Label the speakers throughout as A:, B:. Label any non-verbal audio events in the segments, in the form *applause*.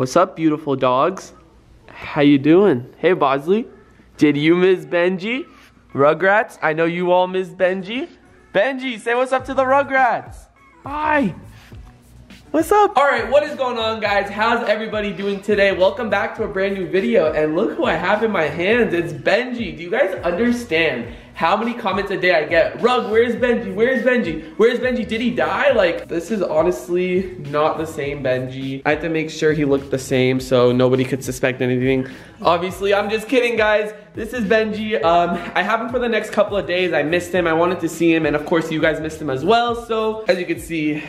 A: What's up, beautiful dogs? How you doing? Hey, Bosley. Did you miss Benji? Rugrats, I know you all miss Benji. Benji, say what's up to the Rugrats. Hi. What's up? All right, what is going on guys? How's everybody doing today? Welcome back to a brand new video and look who I have in my hands. It's Benji. Do you guys understand how many comments a day I get? Rug, where's Benji? Where's Benji? Where's Benji? Did he die? Like, this is honestly not the same Benji. I had to make sure he looked the same so nobody could suspect anything. Obviously, I'm just kidding guys. This is Benji. Um, I have him for the next couple of days. I missed him. I wanted to see him and of course you guys missed him as well. So, as you can see,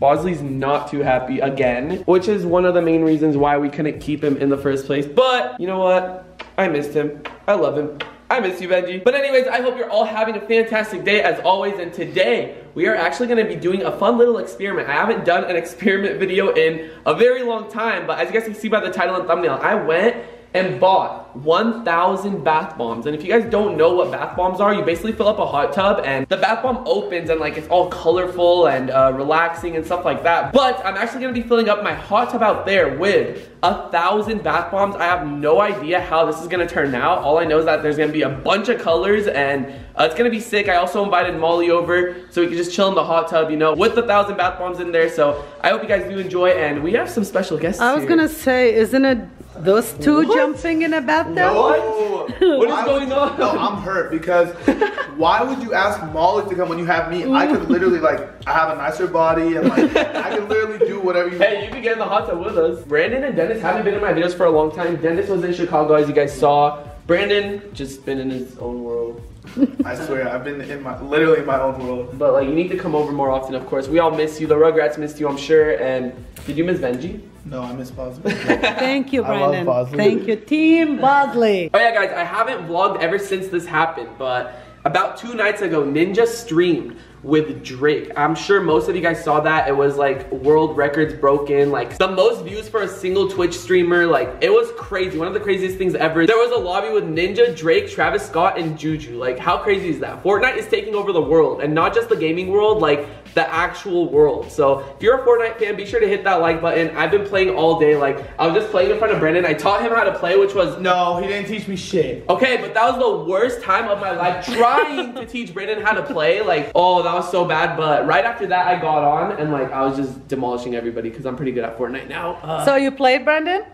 A: Bosley's not too happy again, which is one of the main reasons why we couldn't keep him in the first place. But you know what? I missed him. I love him. I miss you, Benji. But anyways, I hope you're all having a fantastic day as always. And today, we are actually gonna be doing a fun little experiment. I haven't done an experiment video in a very long time, but as you guys can see by the title and thumbnail, I went and bought 1,000 bath bombs. And if you guys don't know what bath bombs are, you basically fill up a hot tub and the bath bomb opens and like it's all colorful and uh, relaxing and stuff like that. But I'm actually gonna be filling up my hot tub out there with a thousand bath bombs. I have no idea how this is gonna turn out. All I know is that there's gonna be a bunch of colors and uh, it's gonna be sick. I also invited Molly over so we can just chill in the hot tub, you know, with the thousand bath bombs in there. So I hope you guys do enjoy and we have some special guests
B: I was
A: here.
B: gonna say, isn't it those two
A: What?
B: jumping in a bathtub?
A: What? *laughs* What is
C: Why
A: going
C: would-
A: on?
C: No, I'm hurt because *laughs* why would you ask Molly to come when you have me? I could literally like I have a nicer body and like I can literally do whatever you *laughs*
A: Hey, you can get in the hot tub with us. Brandon and Dennis haven't been in my videos for a long time. Dennis was in Chicago, as you guys saw. Brandon just been in his own world. *laughs*
C: I swear I've been in my literally in my own world.
A: But like, you need to come over more often. Of course, we all miss you. The Rugrats missed you, I'm sure. And did you miss Benji?
C: No, I miss Bosley. *laughs*
B: Thank you,
C: I love
B: Brandon.
C: Bosley.
B: Thank you, Team Bosley.
A: Oh yeah, guys, I haven't vlogged ever since this happened, but about two nights ago, Ninja streamed with Drake. I'm sure most of you guys saw that. It was like world records broken, like the most views for a single Twitch streamer. Like it was crazy. One of the craziest things ever. There was a lobby with Ninja, Drake, Travis Scott, and Juju. Like how crazy is that? Fortnite is taking over the world and not just the gaming world, like the actual world. So if you're a Fortnite fan, be sure to hit that like button. I've been playing all day. Like I was just playing in front of Brandon. I taught him how to play, which was
C: No, he didn't teach me shit.
A: Okay, but that was the worst time of my life trying to teach Brandon how to play. Like, oh, that was so bad. But right after that, I got on and like I was just demolishing everybody because I'm pretty good at Fortnite now. Uh,
B: So you played, Brandon?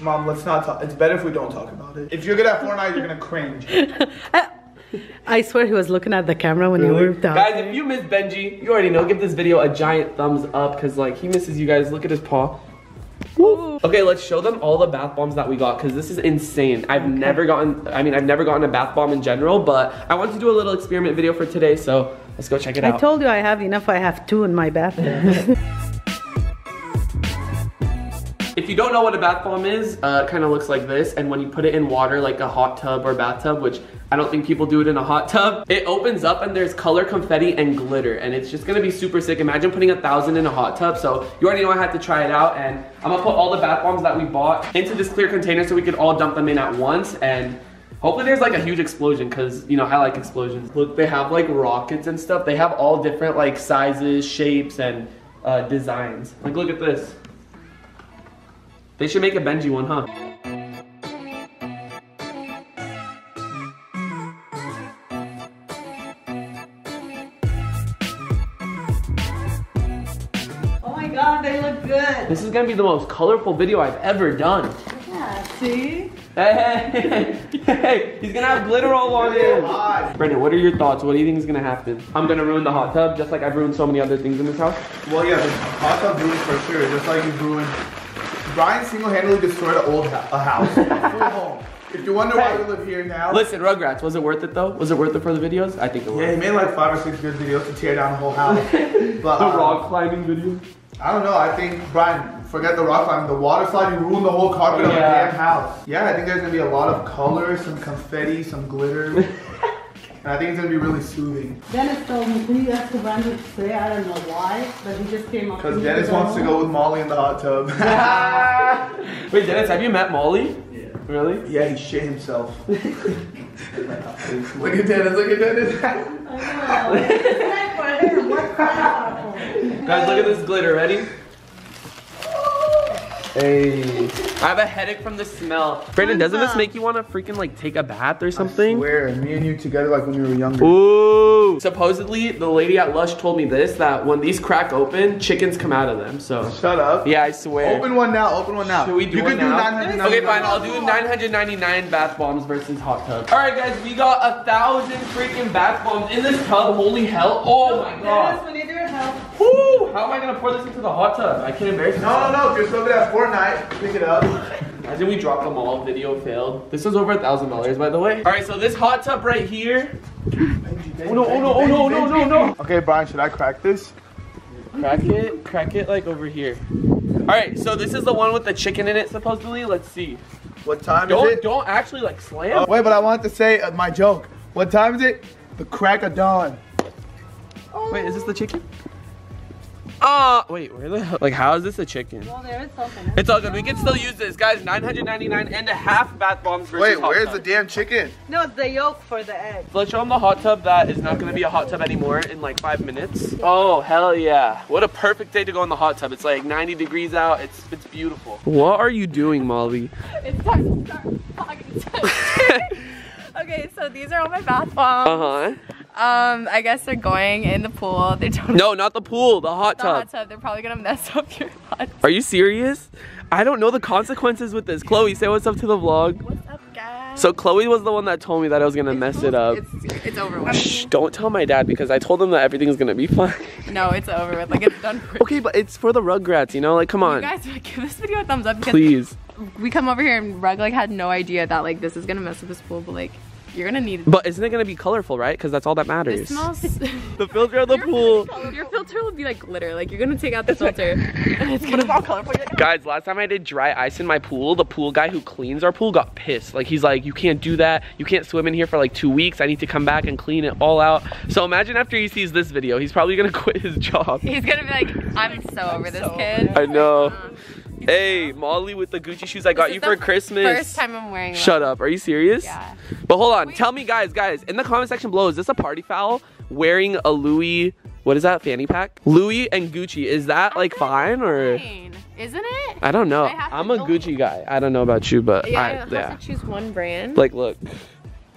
C: Mom, let's not talk. It's better if we don't talk about it. If you're good at Fortnite, you're gonna cringe. *laughs*
B: I swear he was looking at the camera when you were down.
A: guys, if you miss Benji, you already know. Give this video a giant thumbs up because like he misses you guys. Look at his paw. Woo. Okay, let's show them all the bath bombs that we got because this is insane. I've never gotten, I mean, I've never gotten a bath bomb in general, but I wanted to do a little experiment video for today, so let's go check it out.
B: I told you I have enough. I have two in my bathtub. *laughs*
A: You don't know what a bath bomb is, uh, it kind of looks like this. And when you put it in water, like a hot tub or bathtub, which I don't think people do it in a hot tub, it opens up and there's color confetti and glitter. And it's just gonna be super sick. Imagine putting a thousand in a hot tub. So you already know I had to try it out. And I'm gonna put all the bath bombs that we bought into this clear container so we could all dump them in at once. And Hopefully there's like a huge explosion because you know I like explosions. Look, they have like rockets and stuff. They have all different like sizes, shapes, and uh, designs. Like look at this. They should make a Benji one, huh?
B: oh my god, they look good.
A: This is gonna be the most colorful video I've ever done.
B: Yeah, see?
A: Hey, hey, hey, hey, he's gonna have glitter all on him.
C: Why?
A: Brandon, what are your thoughts? What do you think is gonna happen? I'm gonna ruin the hot tub just like I've ruined so many other things in this house.
C: Well, yeah, the hot tub ruined for sure. Just like you ruined. Brian single-handedly destroyed an old ho- a house, *laughs* full home. If you wonder why we live here now,
A: Listen, Rugrats, was it worth it though? Was it worth it for the videos? I think it was.
C: yeah, he made like five or six good videos to tear down the whole house. *laughs* But
A: The
C: uh,
A: rock climbing video.
C: I don't know. I think Brian, forget the rock climbing. The water slide, you ruined the whole carpet of the damn house. Yeah, I think there's gonna be a lot of color, some confetti, some glitter, *laughs* and I think it's gonna be really soothing.
B: Dennis told me, can you ask Brandon to stay? I don't know why, but he just came up
C: Because Dennis
B: with
C: wants to go with Molly in the hot tub. *laughs* *laughs*
A: Wait, Dennis, have you met Molly?
C: yeah.
A: Really?
C: Yeah, he shit himself. *laughs* look at Dennis. Look at Dennis.
B: I know. It's like for him. What kind of apple?
A: Guys, look at this glitter. Ready?
C: Hey.
A: I have a headache from the smell. Brandon, doesn't this make you want to freaking like take a bath or something?
C: Where me and you together like when we were younger.
A: Ooh. Supposedly, the lady at Lush told me this that when these crack open, chickens come out of them. So,
C: Shut up.
A: yeah, I swear.
C: Open one now. Open one now.
A: Should we do
C: you
A: it
C: can
A: now?
C: do 999.
A: Okay, fine. I'll do 999 bath bombs versus hot tub. All right, guys, we got a thousand freaking bath bombs in this tub. Holy hell! Oh my god!
B: Yes, we need your help.
A: Woo! How am I gonna pour this into the hot tub? I can't embarrass
C: No,
A: myself.
C: no, no. Just look at that Fortnite. Pick it up.
A: Imagine we dropped them all. Video failed. This was over a thousand dollars, by the way. All right, so this hot tub right here. Oh no! Oh no! Oh no! No! No! No!
C: Okay, Brian, should I crack this?
A: Crack it. Crack it like over here. All right, so this is the one with the chicken in it, supposedly. Let's see.
C: What time
A: Don't
C: is it?
A: don't actually like slam.
C: Oh, wait, but I wanted to say uh, my joke. What time is it? The crack of dawn.
A: Wait, is this the chicken? Uh, wait, where the hell? Like, how is this a chicken?
B: Well, there is something.
A: It's all good. We can still use this, guys. 999 and a half bath bombs versus
C: Wait,
A: hot
C: where's
A: tub.
C: the damn chicken?
B: No, it's the yolk for the egg.
A: So let's show them the hot tub that is not gonna be a hot tub anymore in like five minutes. Oh hell yeah! What a perfect day to go in the hot tub. It's like 90 degrees out. It's it's beautiful. What are you doing, Molly?
D: It's time to start *laughs* vlogging. *laughs* okay, so these are all my bath bombs.
A: Uh huh.
D: Um, I guess they're going in the pool. They don't
A: No, not the pool. The hot
D: the
A: tub.
D: hot tub. They're probably gonna mess *laughs* up your hot. Tub.
A: Are you serious? I don't know the consequences with this. Chloe, say what's up to the vlog.
D: What's up, guys?
A: So Chloe was the one that told me that I was gonna mess it up.
D: It's, it's over with.
A: Shh, don't tell my dad because I told him that everything's gonna be *laughs* fine.
D: No, it's over with. Like it's done. For
A: okay, but it's for the Rugrats, you know? Like, come on.
D: You guys, *laughs* give this video a thumbs up
A: Please.
D: we come over here and Rug like had no idea that like this is gonna mess up his pool, but like you're gonna need it.
A: But isn't it gonna be colorful, right? Because that's all that
D: It
A: matters.
D: smells. *laughs* *laughs*
A: the filter of the
D: Your
A: pool.
D: filter- Your filter will be like glitter. Like you're gonna take out the filter and it's gonna be all colorful. You're like, ah.
A: Guys, last time I did dry ice in my pool, the pool guy who cleans our pool got pissed. Like he's like, you can't do that. You can't swim in here for like two weeks. I need to come back and clean it all out. So imagine after he sees this video, he's probably gonna *laughs* quit his job.
D: He's gonna be like, I'm so over this kid.
A: I know.
D: Uh-huh.
A: Hey, Molly with the Gucci shoes I got you for Christmas.
D: First time I'm wearing them.
A: Shut up. Are you serious?
D: Yeah.
A: But hold on. Tell me, guys, guys, in the comment section below, is this a party foul wearing a Louis, what is that, fanny pack? Louis and Gucci. Is that like fine or?
D: Fine. Isn't it?
A: I don't know.
D: I
A: I'm a Gucci guy. I don't know about you, but
D: Yeah, I
A: I,
D: have
A: yeah.
D: to choose one brand.
A: Like, look,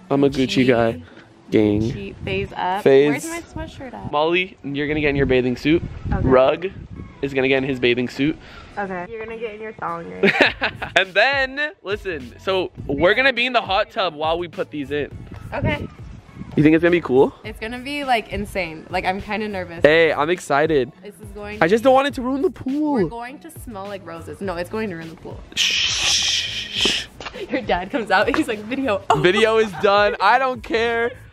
A: I'm a Gucci
D: Gucci.
A: guy. Gang.
D: Cheap phase up.
A: Phase.
D: Where's my sweatshirt at?
A: Molly, you're gonna get in your bathing suit.
D: Okay.
A: Rug is gonna get in his bathing suit.
D: Okay. You're gonna get in your thong right? *laughs*
A: and then, listen, so we're gonna be in the hot tub while we put these in.
D: okay.
A: You think it's gonna be cool?
D: It's gonna be like insane. Like I'm kind of nervous.
A: Hey, I'm excited.
D: This is going.
A: I just don't want it to ruin the pool.
D: We're going to smell like roses. No, it's going to ruin the pool.
A: Shh. *laughs*
D: Your dad comes out. He's like, video. Oh.
A: Video is done. I don't care. *laughs*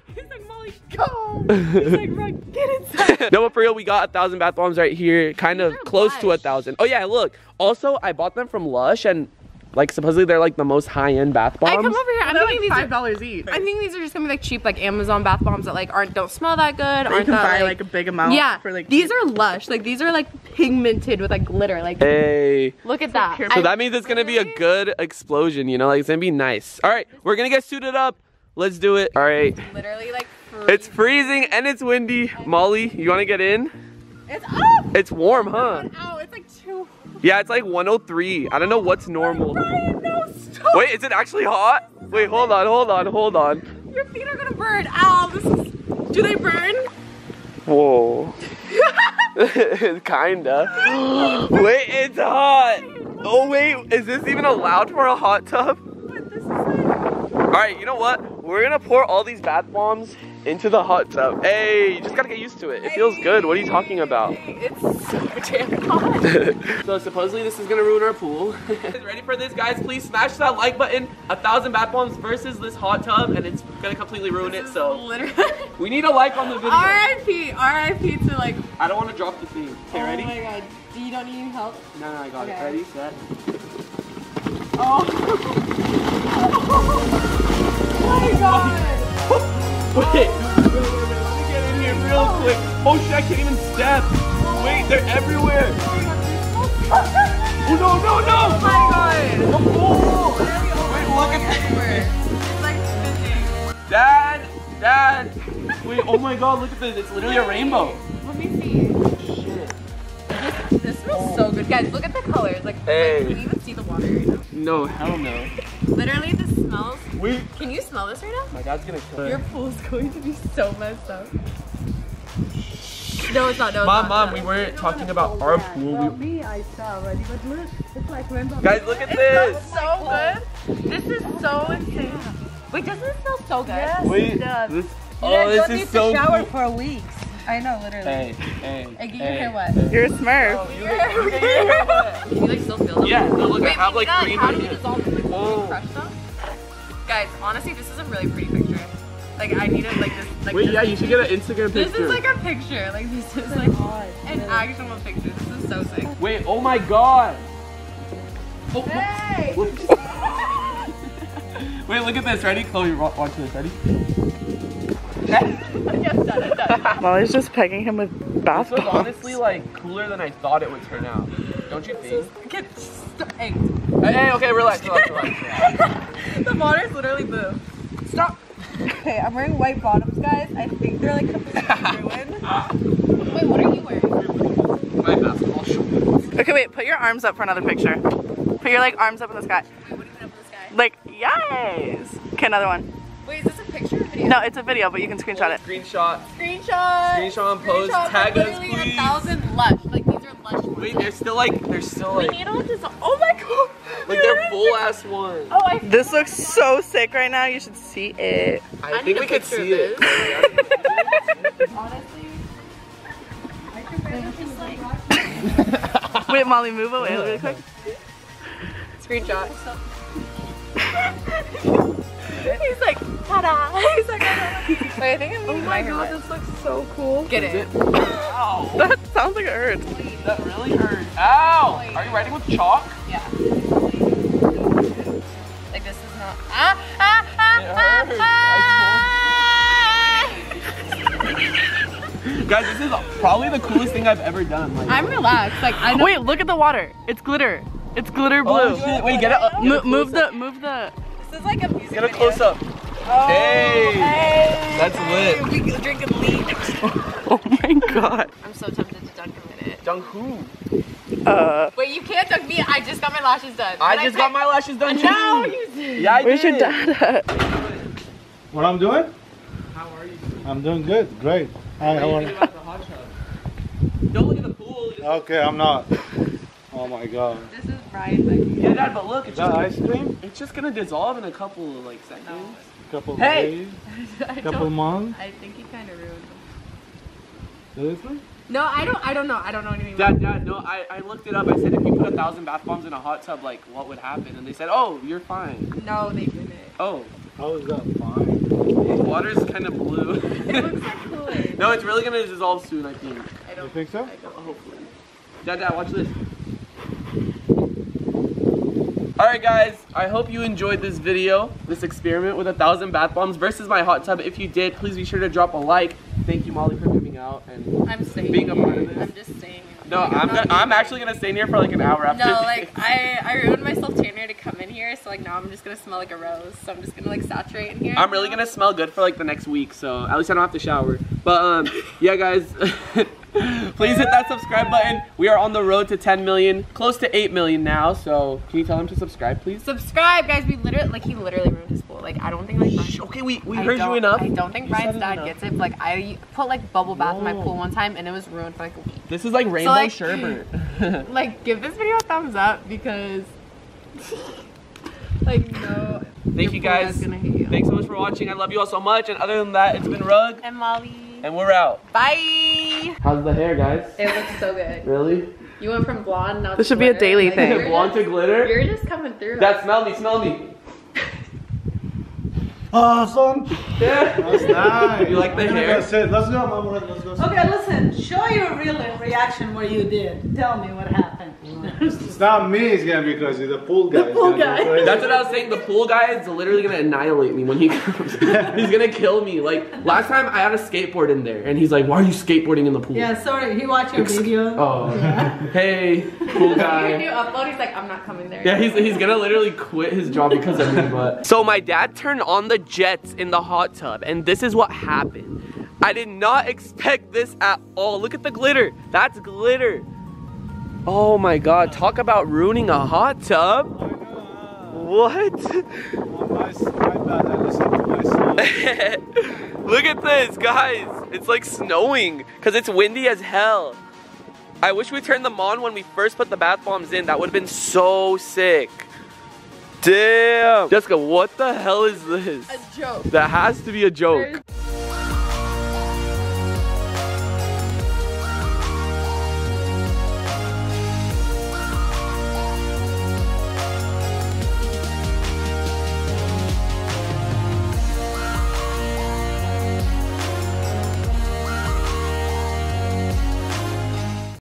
D: He's like, Molly. He's like, Rug, get inside. *laughs*
A: no, but for real, we got a thousand bath bombs right here, kind of
D: These are
A: close to a
D: Lush.
A: thousand. Oh yeah, look. Also, I bought them from Lush, and like supposedly they're like the most high-end bath bombs.
D: I come over here. I'm thinking these are.
B: dollars each.
D: I think these are just gonna be like cheap, like Amazon bath bombs that like aren't don't smell that good.
B: you
D: aren't
B: can
D: that,
B: buy
D: like,
B: like a big amount.
D: yeah.
B: For like
D: these are lush. Like these are like pigmented with like glitter. Like
A: Hey.
D: look at that.
A: So
D: I-
A: that means it's gonna be a good explosion, you know? Like it's gonna be nice. All right, we're gonna get suited up. Let's do it. All right.
D: Literally like.
A: It's freezing and it's windy. Molly, you wanna get in?
D: It's up.
A: It's warm, huh?
D: Ow! Oh, it's like two.
A: Yeah, it's like 103. I don't know what's normal.
D: Ryan, no, stop.
A: Wait, is it actually hot? Wait, hold on, hold on, hold on.
D: Your feet are gonna burn. Ow! This is. Do they burn?
A: Whoa. *laughs* Kinda. *gasps* Wait, it's hot. Oh wait, is this even allowed for a hot tub?
D: But this is like.
A: All right, you know what? We're gonna pour all these bath bombs into the hot tub. Hey, you just gotta get used to it. It feels good. What are you talking about?
D: It's so damn hot. *laughs*
A: so supposedly this is gonna ruin our pool. *laughs* Ready for this, guys? Please smash that like button. A thousand bath bombs versus this hot tub, and it's gonna completely ruin it. So
D: Literally. *laughs*
A: we need a like on the video.
D: R.I.P. R.I.P. to like.
A: I don't want to drop the thing. Okay, ready?
D: Oh my god. Do you don't need any help?
A: No, no, I got
D: Okay.
A: it. Ready, set.
D: Oh. oh my god.
A: Wait, wait, wait, wait, let me get in here real quick. Oh shit, I can't even step. Wait, they're everywhere. Oh no, no, no!
D: Oh my god.
A: Oh, wait, look at that.
D: It's like spinning.
A: Dad, Dad. Wait, oh my god, look at this. It's literally a rainbow.
D: Let me see.
A: Shit.
D: This smells so good. Guys, Guys, look at the colors. Like,
A: Hey.
D: like, can you even see the water right now?
A: No, hell no.
D: Literally, this smells.
A: We. *laughs*
D: Can you smell this right now?
A: My dad's gonna kill
D: Your pool's going to be so messed up. No, it's not. No, it's
A: Mom,
D: not,
A: mom, we weren't talking about our pool.
B: Well,
A: We...
B: me, I saw already, but look, it's like rainbow.
A: Guys, look at
D: It
A: this.
D: smells so good. This is so insane. Wait, doesn't it smell so good?
B: Yes,
A: Wait,
B: it does.
A: this.
B: You
A: Oh,
B: don't
A: this
B: need
A: is so
B: to shower
A: cool.
B: for weeks. I know, literally.
A: Hey, hey.
D: Hey, get your
A: hey,
D: hair wet.
A: hey.
E: You're a smurf.
A: Oh, you get- you get your hair wet.
D: You like still feel them?
A: Yeah, no, look, I
D: Wait,
A: have like
D: Nat,
A: three
D: How do we dissolve them? Like,
A: Oh.
D: crush them? Guys, honestly, this is a really pretty picture. Like, I needed like this. Like,
A: Wait,
D: this,
A: yeah, you should get an Instagram picture.
D: This is like a picture. Like, this is like
B: God,
D: an actual picture. This is so sick.
A: Wait, oh my god. Oh, oh.
D: Hey! *laughs*
A: Wait, look at this. Ready? Chloe, wa- watch this. Ready? *laughs*
D: yes, done it, done.
E: Molly's just pegging him with bath
A: This was
E: bombs.
A: honestly like cooler than I thought it would turn out. Don't you think?
D: Get st- hey,
A: Hey, hey, okay, relax, relax, relax. *laughs*
D: the water's literally blue.
B: Stop. Okay, I'm wearing white bottoms, guys. I think they're like completely ruined. *laughs*
D: Wait, what are you wearing?
A: My basketball shorts.
E: Okay, wait, put your arms up for another picture. Put your like arms up in the sky.
D: Wait, what do you doing up in this guy?
E: Like, yes! Okay, another one.
D: Wait, is this a picture or video?
E: No, it's a video, but you can screenshot it.
A: Screenshot.
D: Screenshot.
A: Screenshot and post.
D: Screenshot,
A: Tag us, please.
D: A thousand lush. Like these are lush ones.
A: Wait, they're still like, they're still
D: we
A: like,
D: need all this. Oh my god.
A: Like they're *laughs* full ass ones.
D: Oh, I.
E: This looks so sick right now. You should see it.
A: I,
D: I
A: think we could see it. *laughs*
D: Honestly. *laughs*
E: Wait, Molly, move away really quick.
D: Screenshot. He's like, ta-da. He's like, ta-da. Wait, I think I'm Oh my god, this looks so cool. Get it.
A: Ow.
E: That sounds like it hurts.
A: That really hurt. Ow! Are you writing with chalk?
D: Yeah. *laughs*
A: Guys, this is probably the coolest thing I've ever done. Like,
D: I'm relaxed. Like I know.
E: Wait, look at the water. It's glitter. It's glitter oh, blue.
A: oh, shit. Wait, get it up.
E: Mo- move the, move the.
D: This is like a music
A: Get a
D: video.
A: close up. Oh, hey,
D: Hey.
A: that's lit.
D: We can drink and leave. *laughs*
E: Oh my god.
D: I'm so tempted to dunk a.
A: Dunk who?
E: Uh,
D: Wait, you can't dunk me. I just got my lashes done.
A: I
D: But
A: just got my lashes done too.
D: No, you did.
A: Yeah, I
E: where's your
A: did.
E: dad at?
F: What I'm doing?
A: How are you?
F: I'm doing good. Great. Hi, how are you?
A: about the hot tub? Don't look at the pool.
F: Okay, I'm not. Oh my god.
D: This is Brian Becky.
A: Yeah, Dad, but look, it's
F: Is that
A: just,
F: ice cream?
A: it's just gonna dissolve in a couple of like seconds.
F: A couple
A: Hey!
F: days? *laughs*
D: I
F: Couple months?
D: I think he kind of ruined them.
F: Seriously?
D: No, I don't. I don't know. I don't know anything.
A: Dad, Dad, no, I, I looked it up. I said if you put a thousand bath bombs in a hot tub, like what would happen? And they said, oh, you're fine.
D: No, they didn't.
A: Oh,
F: How is that fine?
A: the water's kind of blue.
D: It looks like *laughs* Kool-Aid.
A: no, it's really gonna dissolve soon, I think.
D: I don't.
F: think so?
D: I don't.
A: Hopefully. Dad, Dad, watch this. Alright guys, I hope you enjoyed this video, this experiment with a thousand bath bombs versus my hot tub. If you did, please be sure to drop a like. Thank you Molly for coming out and
D: I'm staying.
A: Being a part of this.
D: I'm just staying.
A: No,
D: Like,
A: I'm
D: not
A: gonna, I'm actually gonna stay in here for like an hour after
D: No, like I, I ruined my self tanner to come in here, so like now I'm just gonna smell like a rose. So I'm just gonna like saturate in here.
A: I'm really gonna smell good for like the next week, so at least I don't have to shower. But um, yeah, guys, *laughs* *laughs* please hit that subscribe button. We are on the road to 10 million, close to 8 million now. So can you tell them to subscribe, please?
D: subscribe, guys. We literally like he literally ruined his pool. Like I don't think like. Brian-
A: Shh, Okay, we we
D: I
A: heard you enough.
D: I don't think
A: You
D: Brian's dad
A: enough.
D: gets it. But, like I put like bubble bath in my pool one time and it was ruined for like a week.
A: This is like rainbow
D: like-
A: sherbet. *laughs*
D: Like give this video a thumbs up because *laughs* like no.
A: Thank you guys.
D: Gonna hate you.
A: Thanks so much for watching. I love you all so much. And other than that, it's been Rug,
D: And Molly.
A: And we're out.
D: Bye.
A: How's the hair, guys?
D: It looks so good.
A: Really?
D: You went from blonde now.
E: This
D: to
E: should be a daily
D: Like,
E: thing.
D: You're
A: Blonde to glitter?
D: you're just coming through.
A: That smell me, smell me.
F: Oh, son.
A: Yeah.
F: That's nice.
A: You like the
F: I'm
A: hair?
F: go sit. Let's go, Mama. Let's go.
B: Okay, listen, show your real reaction where you did. Tell me what happened.
F: It's not me. It's gonna be crazy. The pool guy.
B: The
F: is
B: pool
F: gonna be
B: guy.
A: That's what I was saying. The pool guy is literally gonna annihilate me when he comes. *laughs* he's gonna kill me. Like last time, I had a skateboard in there, and he's like, "Why are you skateboarding in the pool?"
B: Yeah, sorry, he watched your video.
A: Oh, hey, cool
D: When *laughs*
A: guy.
D: you upload, he's like, I'm not coming there.
A: Yeah, he's, he's gonna literally quit his job because of me, but. So my dad turned on the jets in the hot tub, and this is what happened. I did not expect this at all. Look at the glitter. That's glitter. Oh my god, talk about ruining a hot tub. What? *laughs* Look at this, guys. It's like snowing because it's windy as hell. I wish we turned them on when we first put the bath bombs in. That would have been so sick. Damn. Jessica, what the hell is this?
D: A joke.
A: That has to be a joke.
D: There's-